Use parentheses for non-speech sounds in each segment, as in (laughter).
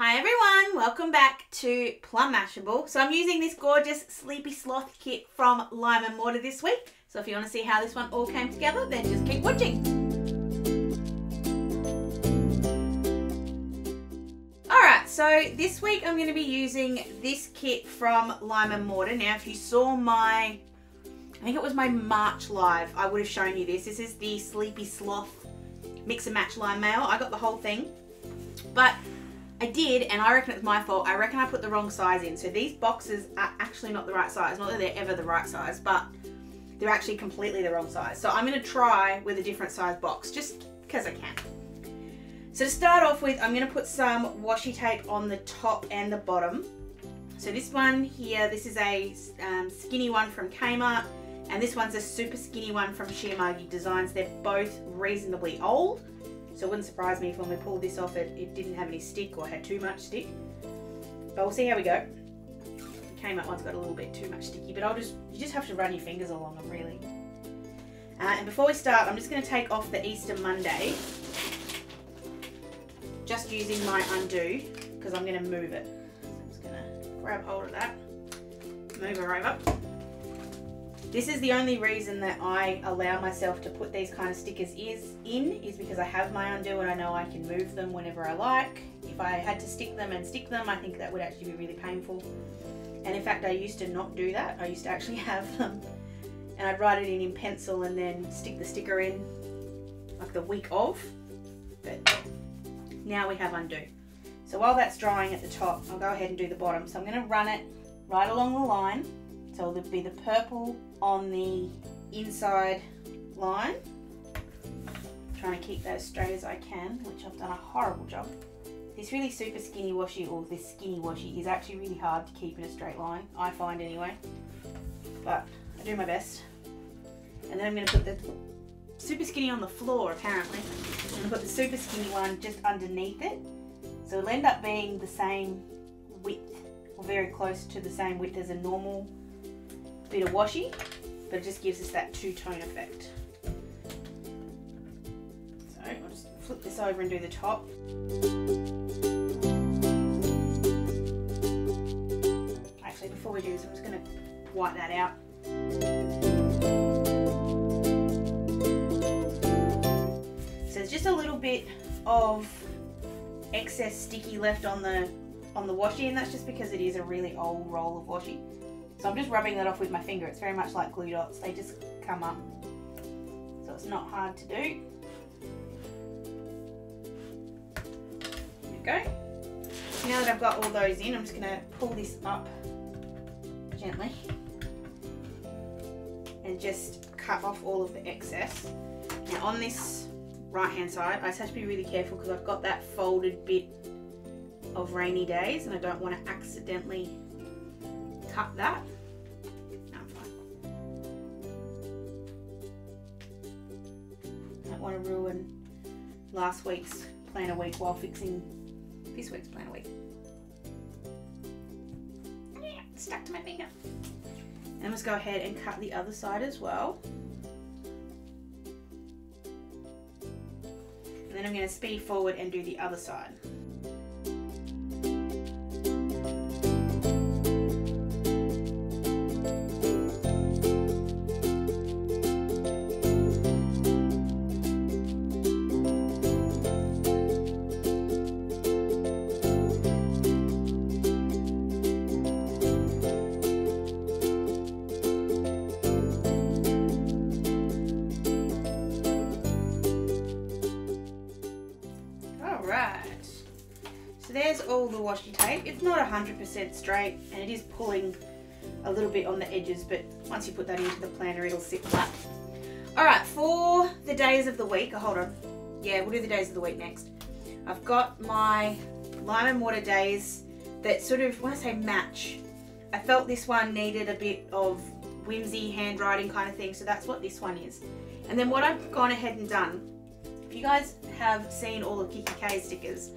Hi everyone, welcome back to Plum Mashable. So I'm using this gorgeous Sleepy Sloth kit from Lime and Mortar this week. So if you want to see how this one all came together, then just keep watching. Alright, so this week I'm going to be using this kit from Lime and Mortar. Now if you saw my, I think it was my March live, I would have shown you this. This is the Sleepy Sloth Mix and Match Lime Mail. I got the whole thing. But I did, and I reckon it's my fault. I reckon I put the wrong size in. So these boxes are actually not the right size. Not that they're ever the right size, but they're actually completely the wrong size. So I'm going to try with a different size box, just because I can. So to start off with, I'm going to put some washi tape on the top and the bottom. So this one here, this is a um, skinny one from Kmart, and this one's a super skinny one from Sheer Margie Designs. They're both reasonably old. So it wouldn't surprise me if when we pulled this off it, it didn't have any stick or had too much stick. But we'll see how we go. The Kmart one's got a little bit too much sticky, but I'll just, you just have to run your fingers along them really. Uh, and before we start, I'm just going to take off the Easter Monday. Just using my undo, because I'm going to move it. So I'm just going to grab hold of that, move her over. This is the only reason that I allow myself to put these kind of stickers is in is because I have my undo and I know I can move them whenever I like. If I had to stick them and stick them, I think that would actually be really painful. And in fact, I used to not do that. I used to actually (laughs) have them and I'd write it in in pencil and then stick the sticker in like the week of. But now we have undo. So while that's drying at the top, I'll go ahead and do the bottom. So I'm going to run it right along the line so there'll be the purple on the inside line. trying to keep those straight as I can, which I've done a horrible job. This really super skinny washi, or this skinny washi, is actually really hard to keep in a straight line, I find anyway. But I do my best. And then I'm going to put the super skinny on the floor apparently. I'm to put the super skinny one just underneath it. So it'll end up being the same width, or very close to the same width as a normal bit of washi, but it just gives us that two-tone effect. So I'll just flip this over and do the top. Actually, before we do this, I'm just going to wipe that out. So there's just a little bit of excess sticky left on the on the washi and that's just because it is a really old roll of washi. So I'm just rubbing that off with my finger. It's very much like glue dots. They just come up. So it's not hard to do. There we go. Now that I've got all those in, I'm just going to pull this up gently and just cut off all of the excess. Now on this right hand side, I just have to be really careful because I've got that folded bit of rainy days and I don't want to accidentally cut that. Fine. Don't want to ruin last week's planner week while fixing this week's planner week. Yeah, stuck to my finger. And let's go ahead and cut the other side as well. And then I'm going to speed forward and do the other side. All the washi tape. It's not 100% straight and it is pulling a little bit on the edges, but once you put that into the planner, it'll sit flat. All right, for the days of the week, oh, hold on. Yeah, we'll do the days of the week next. I've got my Lime and Mortar days that sort of, when I say match, I felt this one needed a bit of whimsy handwriting kind of thing, so that's what this one is. And then what I've gone ahead and done, if you guys have seen all the Kikki K stickers,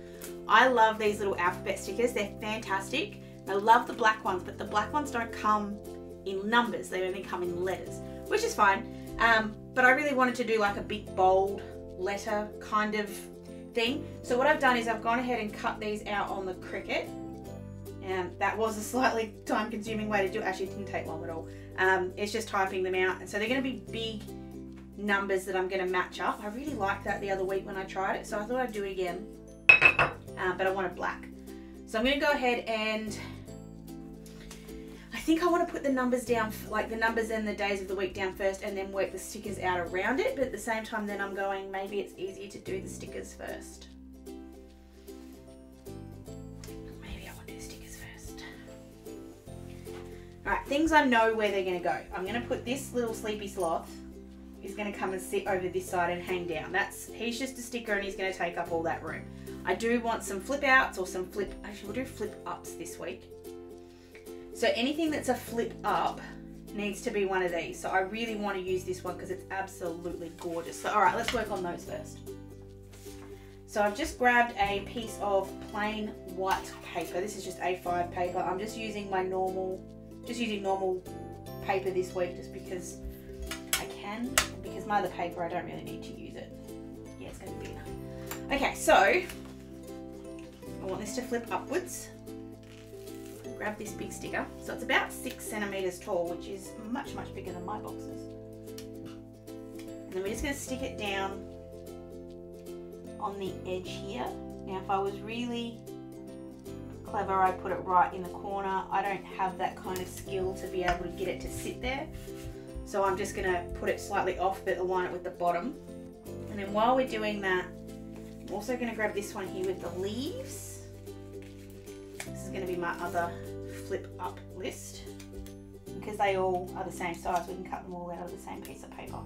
I love these little alphabet stickers. They're fantastic. I love the black ones, but the black ones don't come in numbers. They only come in letters, which is fine. Um, but I really wanted to do like a big bold letter kind of thing. So what I've done is I've gone ahead and cut these out on the Cricut. And that was a slightly (laughs) time consuming way to do it. Actually, it didn't take long at all. Um, it's just typing them out. And so they're going to be big numbers that I'm going to match up. I really liked that the other week when I tried it. So I thought I'd do it again. Uh, but I wanted black. So I'm going to go ahead and I think I want to put the numbers down, like the numbers and the days of the week down first and then work the stickers out around it. But at the same time, then I'm going, maybe it's easier to do the stickers first. Maybe I want to do stickers first. All right, things I know where they're going to go. I'm going to put this little sleepy sloth is going to come and sit over this side and hang down. That's He's just a sticker and he's going to take up all that room. I do want some flip outs or some flip, actually we'll do flip ups this week. So anything that's a flip up needs to be one of these. So I really want to use this one because it's absolutely gorgeous. So all right, let's work on those first. So I've just grabbed a piece of plain white paper. This is just A5 paper. I'm just using my normal, just using normal paper this week just because can. Because my other paper, I don't really need to use it. Yeah, it's going to be enough. Okay, so I want this to flip upwards grab this big sticker. So it's about six centimeters tall, which is much, much bigger than my boxes. And then we're just gonna stick it down on the edge here. Now, if I was really clever, I'd put it right in the corner. I don't have that kind of skill to be able to get it to sit there. So I'm just gonna put it slightly off, but align it with the bottom. And then while we're doing that, I'm also gonna grab this one here with the leaves. This is gonna be my other flip up list because they all are the same size we can cut them all out of the same piece of paper.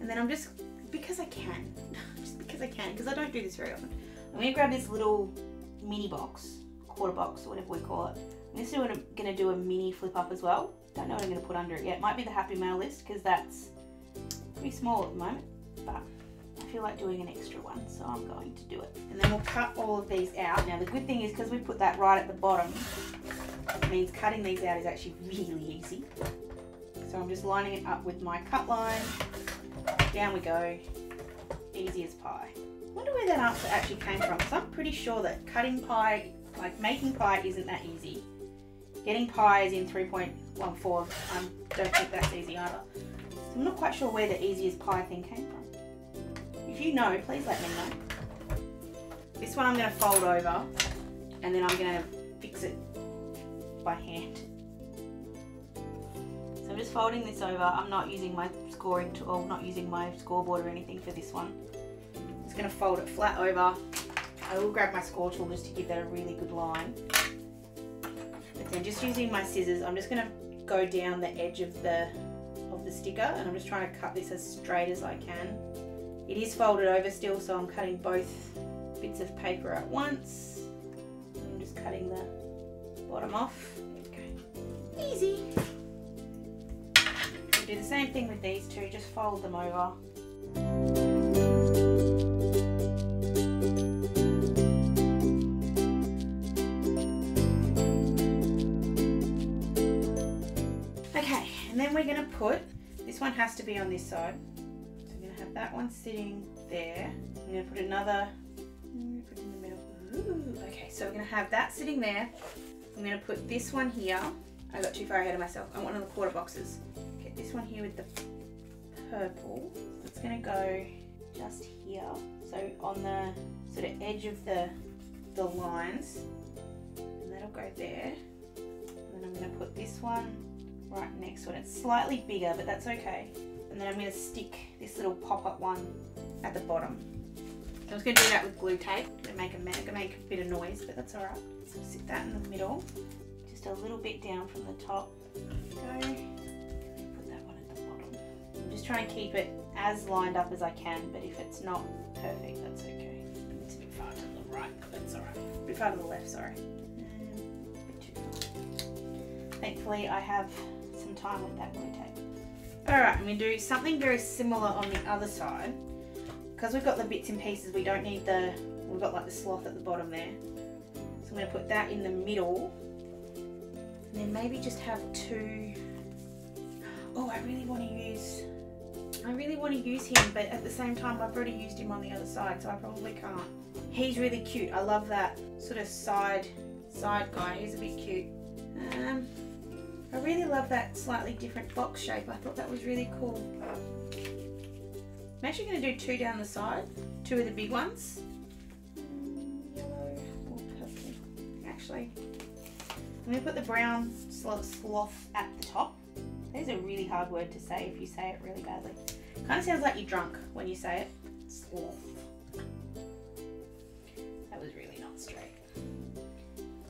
And then I'm just, because I can, (laughs) just because I can, because I don't do this very often, I'm going to grab this little mini box, quarter box, or whatever we call it. I'm just going to do a mini flip up as well. Don't know what I'm going to put under it yet. Might be the Happy Mail list because that's pretty small at the moment, but I feel like doing an extra one, so I'm going to do it. And then we'll cut all of these out. Now the good thing is because we put that right at the bottom, it means cutting these out is actually really easy. So I'm just lining it up with my cut line. Down we go. Easy as pie. I wonder where that answer actually came from. So I'm pretty sure that cutting pie, like making pie isn't that easy. Getting pie is in 3.14. I um, don't think that's easy either. So I'm not quite sure where the easiest pie thing came from. If you know, please let me know. This one I'm going to fold over and then I'm going to fix it by hand. So I'm just folding this over. I'm not using my scoring tool, not using my scoreboard or anything for this one. I'm just going to fold it flat over. I will grab my score tool just to give that a really good line. Then just using my scissors, I'm just going to go down the edge of the of the sticker and I'm just trying to cut this as straight as I can. It is folded over still, so I'm cutting both bits of paper at once. I'm just cutting the bottom off. Okay. Easy. Do the same thing with these two, just fold them over. Put, this one has to be on this side, So I'm going to have that one sitting there. I'm going to put another, put in the middle. Ooh, okay, so we're going to have that sitting there. I'm going to put this one here. I got too far ahead of myself. I want one of the quarter boxes. Get this one here with the purple. It's going to go just here. So on the sort of edge of the, the lines. And that'll go there. And then I'm going to put this one right next to it. It's slightly bigger, but that's okay and then I'm going to stick this little pop-up one at the bottom. Just going to do that with glue tape. to make a, make, a bit of noise, but that's alright. So sit that in the middle, just a little bit down from the top. Go. Put that one at the bottom. I'm just trying to keep it as lined up as I can, but if it's not perfect, that's okay. It's a bit far to the right, but that's alright. A bit far to the left, sorry. Thankfully, I have time with that glue tape. Alright, I'm going to do something very similar on the other side. Because we've got the bits and pieces, we don't need the, we've got like the sloth at the bottom there. So I'm going to put that in the middle. And then maybe just have two, oh I really want to use, I really want to use him, but at the same time, I've already used him on the other side, so I probably can't. He's really cute. I love that sort of side side guy. He's a bit cute. Um, I really love that slightly different box shape. I thought that was really cool. I'm actually going to do two down the side, two of the big ones. Yellow or purple. Actually, I'm going to put the brown sloth at the top. There's a really hard word to say if you say it really badly. Kind of sounds like you're drunk when you say it. Sloth.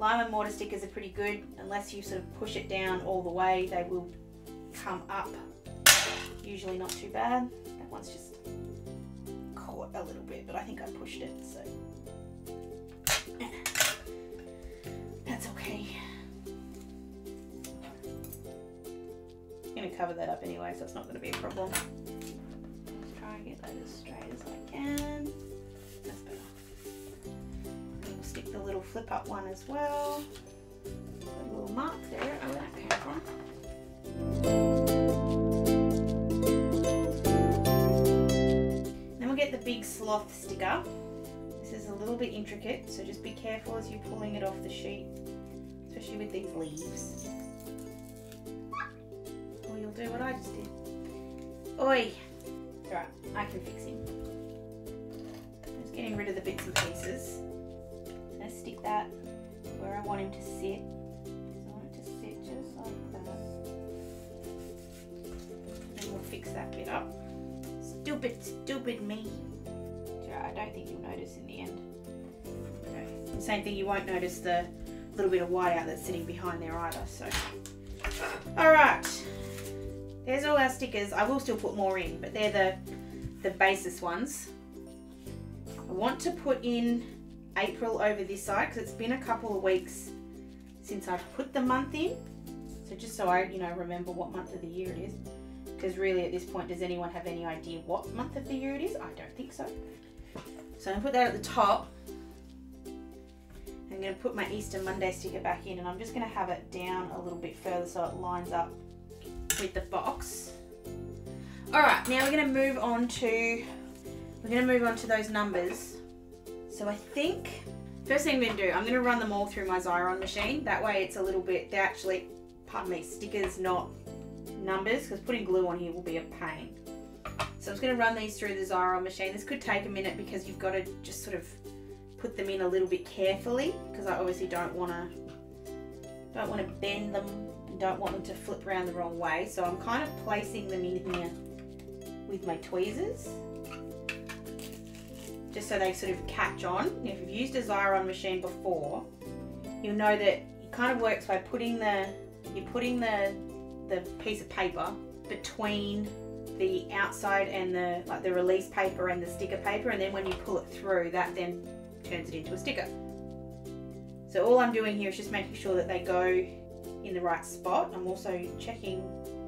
Lime and mortar stickers are pretty good. Unless you sort of push it down all the way, they will come up. Usually not too bad. That one's just caught a little bit, but I think I pushed it, so. That's okay. I'm gonna cover that up anyway, so it's not gonna be a problem. Let's try and get that as straight as I can. The little flip up one as well. a little mark there where that came from. Then we'll get the big sloth sticker. This is a little bit intricate, so just be careful as you're pulling it off the sheet, especially with these leaves. Or you'll do what I just did. Oi! Alright, I can fix him. Just getting rid of the bits and pieces stick that where I want him to sit. I want it to sit just like that. And we'll fix that bit up. Stupid, stupid me. I don't think you'll notice in the end. The same thing, you won't notice the little bit of white out that's sitting behind there either. So, all right, there's all our stickers. I will still put more in, but they're the the basis ones. I want to put in April over this side because it's been a couple of weeks since I've put the month in. So just so I, you know, remember what month of the year it is. Because really at this point, does anyone have any idea what month of the year it is? I don't think so. So I'm to put that at the top. I'm going to put my Easter Monday sticker back in and I'm just going to have it down a little bit further so it lines up with the box. All right, now we're going to move on to, we're going to move on to those numbers. So I think, first thing I'm to do, I'm to run them all through my Xyron machine. That way it's a little bit, they're actually, pardon me, stickers, not numbers, because putting glue on here will be a pain. So I'm just going to run these through the Xyron machine. This could take a minute because you've got to just sort of put them in a little bit carefully because I obviously don't want to don't want to bend them don't want them to flip around the wrong way so I'm kind of placing them in here with my tweezers just so they sort of catch on. If you've used a Xyron machine before, you'll know that it kind of works by putting the you're putting the the piece of paper between the outside and the like the release paper and the sticker paper and then when you pull it through that then turns it into a sticker. So all I'm doing here is just making sure that they go in the right spot. I'm also checking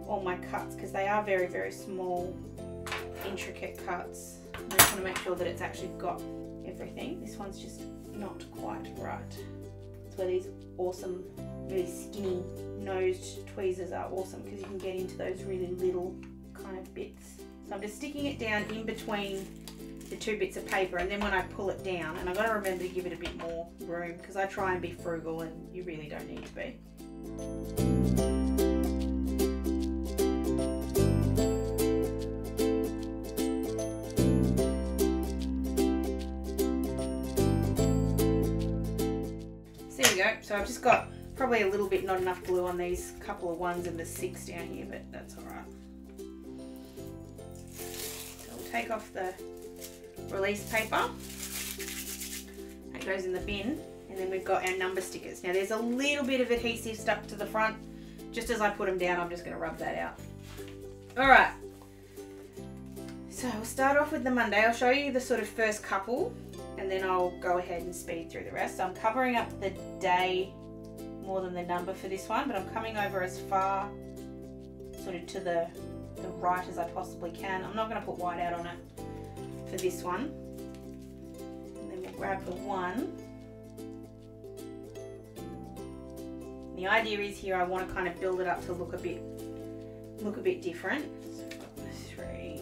all my cuts because they are very very small intricate cuts. I just want to make sure that it's actually got everything. This one's just not quite right. That's where these awesome, really skinny nosed tweezers are awesome because you can get into those really little kind of bits. So I'm just sticking it down in between the two bits of paper and then when I pull it down, and I've got to remember to give it a bit more room because I try and be frugal and you really don't need to be. So I've just got probably a little bit not enough glue on these couple of ones and the six down here, but that's all right. So we'll take off the release paper. That goes in the bin. And then we've got our number stickers. Now there's a little bit of adhesive stuck to the front. Just as I put them down, I'm just going to rub that out. All right. So we'll start off with the Monday. I'll show you the sort of first couple and then I'll go ahead and speed through the rest. So I'm covering up the day more than the number for this one, but I'm coming over as far sort of to the, the right as I possibly can. I'm not going to put white out on it for this one. And then we'll grab the one. The idea is here I want to kind of build it up to look a bit look a bit different. So three.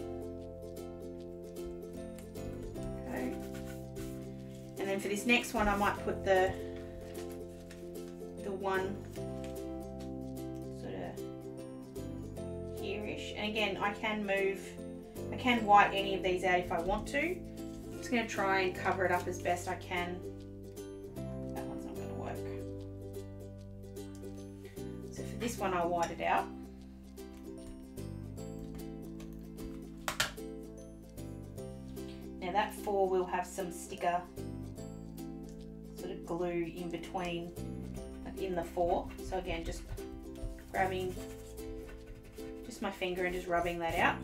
Then for this next one I might put the the one sort of here-ish. And again, I can move, I can white any of these out if I want to. I'm just going to try and cover it up as best I can. That one's not going to work. So for this one I'll white it out. Now that four will have some sticker sort of glue in between in the four. So again, just grabbing just my finger and just rubbing that out.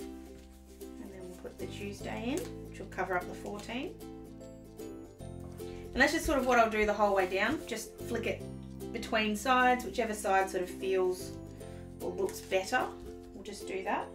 And then we'll put the Tuesday in, which will cover up the 14. And that's just sort of what I'll do the whole way down. Just flick it between sides, whichever side sort of feels or looks better. We'll just do that.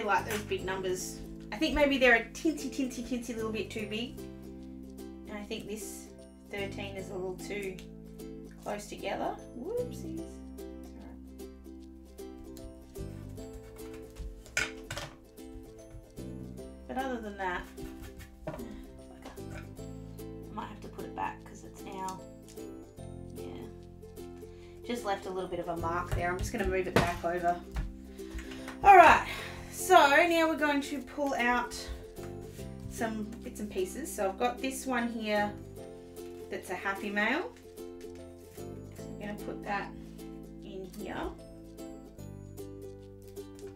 Like those big numbers. I think maybe they're a tinty, tinty, tinty little bit too big. And I think this 13 is a little too close together. Whoopsies. But other than that, I might have to put it back because it's now, yeah, just left a little bit of a mark there. I'm just going to move it back over. So now we're going to pull out some bits and pieces. So I've got this one here that's a happy mail. I'm going to put that in here.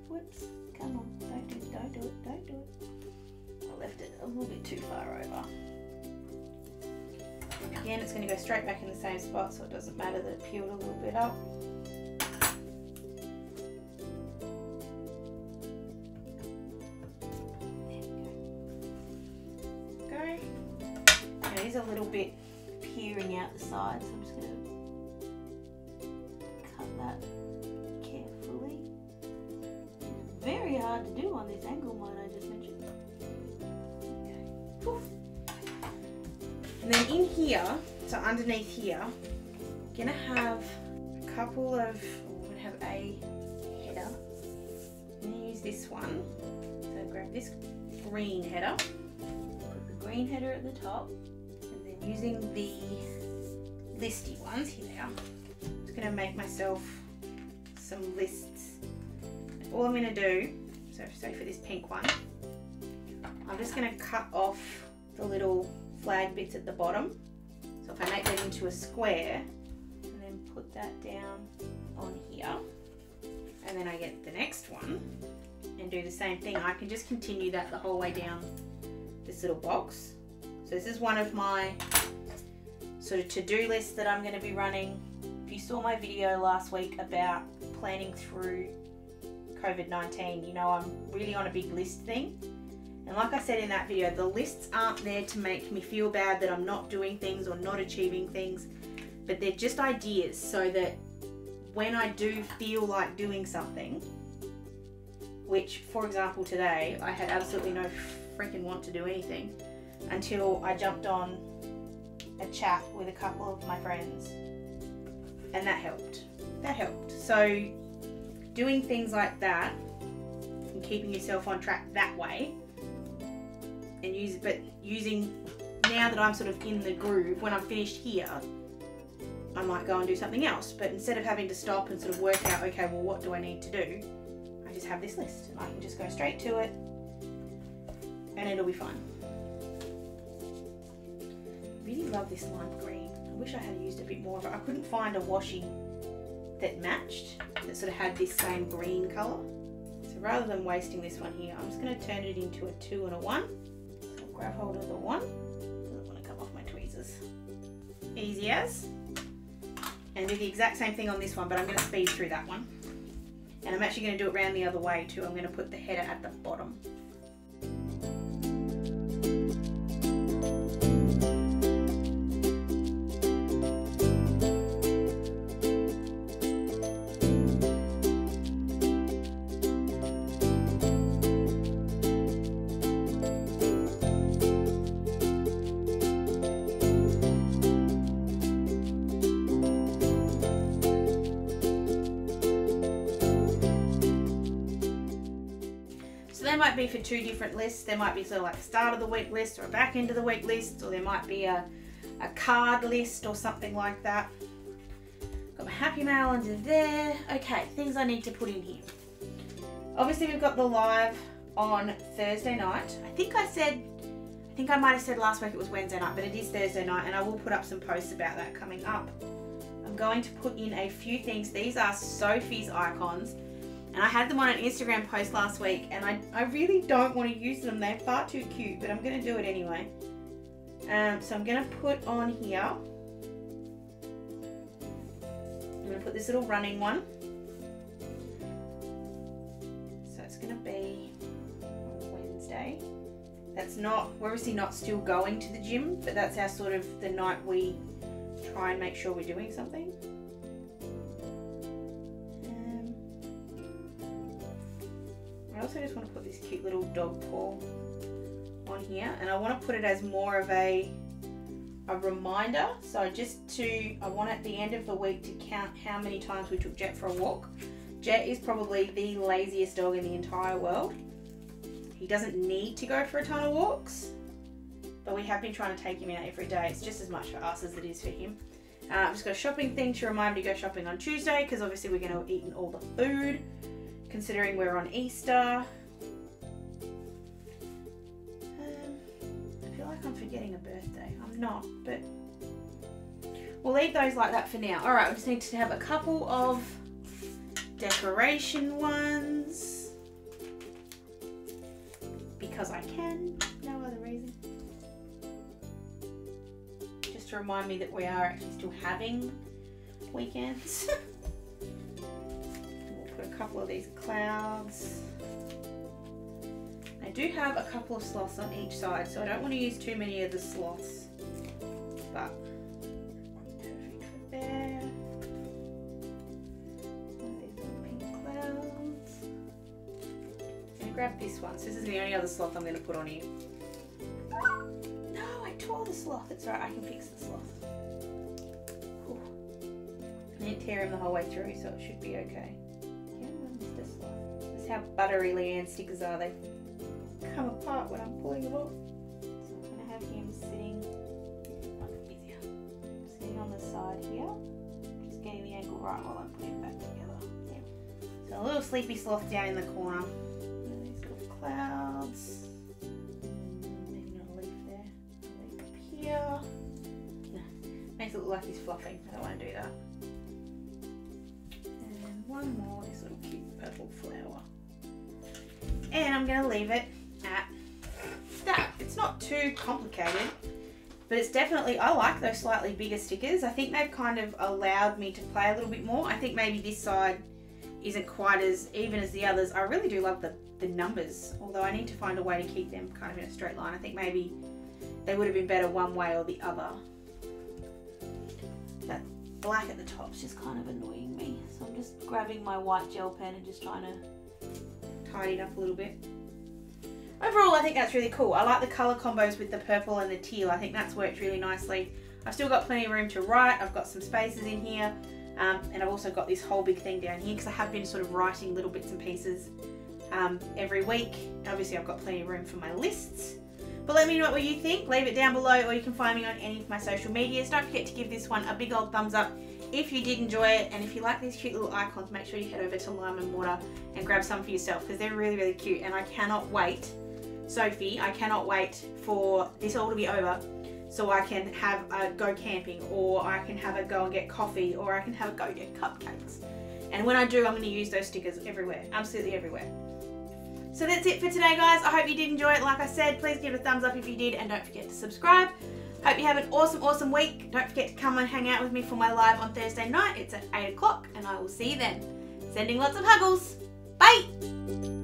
Whoops, come on, don't do it, don't do it, don't do it. I left it a little bit too far over. Again, it's going to go straight back in the same spot so it doesn't matter that it peeled a little bit up. Side, so I'm just going to cut that carefully. Very hard to do on this angle mine I just mentioned. Okay. And then in here, so underneath here, I'm going to have a couple of, I'm going to have a header. I'm going to use this one. So grab this green header, put the green header at the top, and then using the listy ones here. I'm just going to make myself some lists. All I'm going to do, so say for this pink one, I'm just going to cut off the little flag bits at the bottom. So if I make that into a square, and then put that down on here, and then I get the next one, and do the same thing. I can just continue that the whole way down this little box. So this is one of my sort of to-do list that I'm going to be running. If you saw my video last week about planning through COVID-19, you know I'm really on a big list thing. And like I said in that video, the lists aren't there to make me feel bad that I'm not doing things or not achieving things, but they're just ideas so that when I do feel like doing something, which for example today, I had absolutely no freaking want to do anything, until I jumped on a chat with a couple of my friends and that helped. That helped. So doing things like that and keeping yourself on track that way and use but using now that I'm sort of in the groove when I'm finished here I might go and do something else. But instead of having to stop and sort of work out, okay, well, what do I need to do? I just have this list and I can just go straight to it and it'll be fine. I really love this lime green. I wish I had used a bit more of it. I couldn't find a washi that matched, that sort of had this same green colour. So rather than wasting this one here, I'm just going to turn it into a two and a one. I'll grab hold of the one. Doesn't want to come off my tweezers. Easy as. And do the exact same thing on this one, but I'm going to speed through that one. And I'm actually going to do it around the other way too. I'm going to put the header at the bottom. They might be for two different lists. There might be sort of like a start of the week list or a back end of the week list, or there might be a, a card list or something like that. Got my happy mail under there. Okay, things I need to put in here. Obviously we've got the live on Thursday night. I think I said, I think I might have said last week it was Wednesday night, but it is Thursday night and I will put up some posts about that coming up. I'm going to put in a few things. These are Sophie's icons and I had them on an Instagram post last week and I, I really don't want to use them. They're far too cute, but I'm going to do it anyway. Um, so I'm going to put on here, I'm going to put this little running one. So it's going to be Wednesday. That's not, we're obviously not still going to the gym, but that's our sort of the night we try and make sure we're doing something. Also just want to put this cute little dog paw on here and I want to put it as more of a a reminder. So just to I want at the end of the week to count how many times we took Jet for a walk. Jet is probably the laziest dog in the entire world. He doesn't need to go for a ton of walks but we have been trying to take him out every day. It's just as much for us as it is for him. Uh, I've just got a shopping thing to remind me to go shopping on Tuesday because obviously we're going to eat all the food considering we're on Easter. Um, I feel like I'm forgetting a birthday. I'm not, but we'll leave those like that for now. All right, we just need to have a couple of decoration ones because I can, no other reason. Just to remind me that we are actually still having weekends. (laughs) couple of these clouds. I do have a couple of sloths on each side, so I don't want to use too many of the sloths. But there. Grab this one. So this is the only other sloth I'm gonna put on here. No, I tore the sloth. It's alright, I can fix the sloth. I didn't tear him the whole way through, so it should be okay how buttery Leanne stickers are. They come apart when I'm pulling them off. So I'm going to have him sitting, sitting on the side here. Just getting the angle right while I'm putting it back together. Yeah. So a little sleepy sloth down in the corner. These little clouds. Makes it look like he's fluffing. I don't want to do that. And one more, this little cute purple flower and I'm going to leave it at that. It's not too complicated, but it's definitely, I like those slightly bigger stickers. I think they've kind of allowed me to play a little bit more. I think maybe this side isn't quite as even as the others. I really do love the, the numbers, although I need to find a way to keep them kind of in a straight line. I think maybe they would have been better one way or the other. That black at the top is just kind of annoying me. So I'm just grabbing my white gel pen and just trying to tidied up a little bit. Overall, I think that's really cool. I like the colour combos with the purple and the teal. I think that's worked really nicely. I've still got plenty of room to write. I've got some spaces in here. Um, and I've also got this whole big thing down here because I have been sort of writing little bits and pieces um, every week. Obviously, I've got plenty of room for my lists. But let me know what you think. Leave it down below or you can find me on any of my social medias. Don't forget to give this one a big old thumbs up if you did enjoy it and if you like these cute little icons, make sure you head over to Lime and Mortar and grab some for yourself because they're really, really cute. And I cannot wait, Sophie, I cannot wait for this all to be over so I can have a go camping or I can have a go and get coffee or I can have a go get cupcakes. And when I do, I'm going to use those stickers everywhere, absolutely everywhere. So that's it for today, guys. I hope you did enjoy it. Like I said, please give it a thumbs up if you did and don't forget to subscribe. Hope you have an awesome, awesome week. Don't forget to come and hang out with me for my live on Thursday night. It's at 8 o'clock and I will see you then. Sending lots of huggles. Bye!